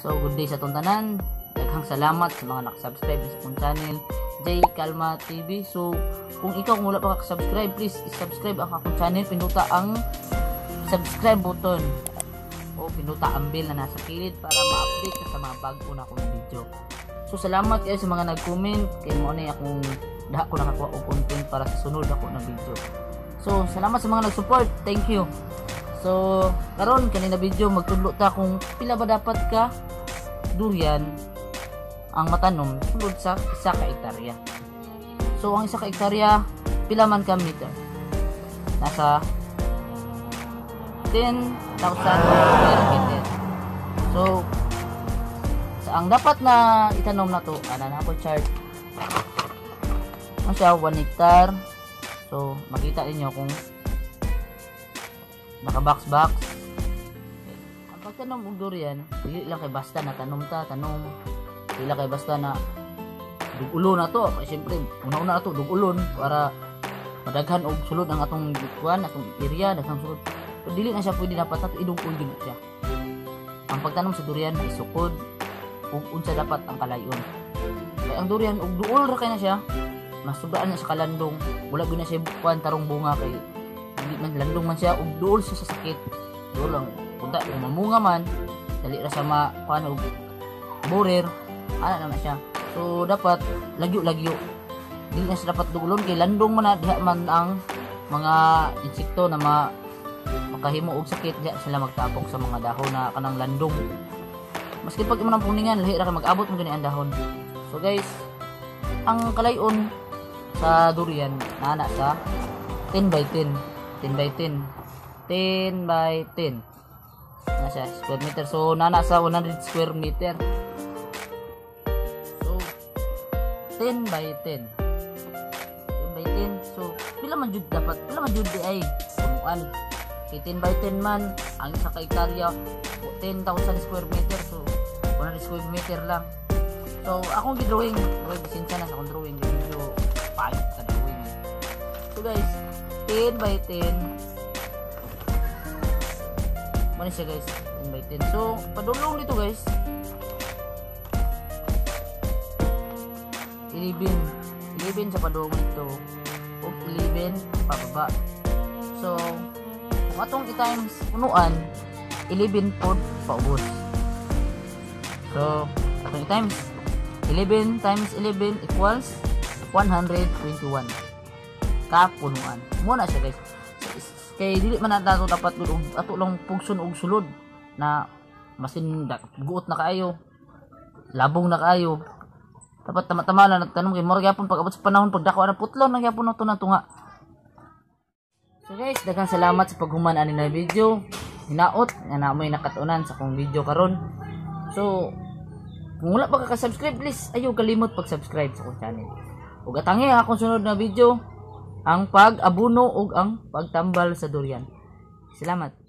So, good day sa itong tanan. Daghang salamat sa mga nakasubscribe sa akong channel, J Kalma TV. So, kung ikaw kung wala pa ka-subscribe, please subscribe ang akong channel. Pinuta ang subscribe button o pinuta ang bell na nasa kilid para ma-update ka sa mga bago na akong video. So, salamat kayo sa mga nag-comment. Kaya mo na akong daha ko nakakuha og content para sa sunod ako na video. So, salamat sa mga nag-support. Thank you. So, karon kanina video magtudlo ta kung pila ba dapat ka durian ang matanom sulod sa isa ka hektarya. So, ang isa ka hektarya pila man ka meter? Nasa 10,000 per meter. So, sa ang dapat na itanom na to, ana na ako chart. Ano siya, 1 hectare. So, makita niyo kung naka-box box. Ang pagtanom og durian, dili lang kay basta na tanom ta, tanom. Dili lang kay basta na dugulo na to. Kay syempre, una-una na to dugulon para madaghan og sulod ang atong kuan, atong area, daghang sulod. Pero dili na siya pwede dapat nato idungkol gid siya. Ang pagtanom sa durian ay sukod ug unsa dapat ang kalayon. Kay ang durian ug duol ra kay na siya, masubaan na sa kalandong, wala gyud na siya kuan tarong bunga kay hindi man landong man siya ug duol sa sakit. Duol lang punta kung mamunga man, dali ra sa og borer, ana na, na siya. So dapat lagyo-lagyo. Dili na siya dapat duulon kay landong man diha man ang mga insekto na ma makahimo og sakit diha sila magtapok sa mga dahon na kanang landong. Maski pag imo nang puningan lahi ra ka mag-abot mo ang dahon. So guys, ang kalayon sa durian nana sa 10 by 10 10 by 10 10 by 10 na siya square meter. So sa 100 square meter. So 10 by 10 10 by 10 so pila man jud dapat? Pila man jud di ay? Kumuan. Kay 10 by 10 man ang isa ka hektarya 10,000 square meter. So 100 square meter lang. So, akong gidrawing. Drawing, pasensya na sa akong drawing. Medyo pahit sa drawing. So, guys, 10 by 10. Muna siya, guys. 10 by 10. So, padulong dito, guys. 11. 11 sa padulong dito. O 11 pababa. So, kung atong i-times punuan, 11 po paubos. So, atong i-times 11 times 11 equals 121 kapunuan mo na siya guys kay dili man nato dapat gud og ato lang pugson og sulod na masin guot na kaayo labong na kaayo. Dapat tama-tama na nagtanong kay murag gyapon pag abot sa panahon pag dako na putlon na gyapon nato na tunga so guys daghang salamat sa paghuman ani na video. Hinaot nga na mo'y nakatunan sa kong video karon. So kung wala pa ka subscribe please ayaw kalimot pag-subscribe sa akong channel. Ug atangi ang akong sunod na video ang pag-abuno ug ang pagtambal sa durian. Salamat.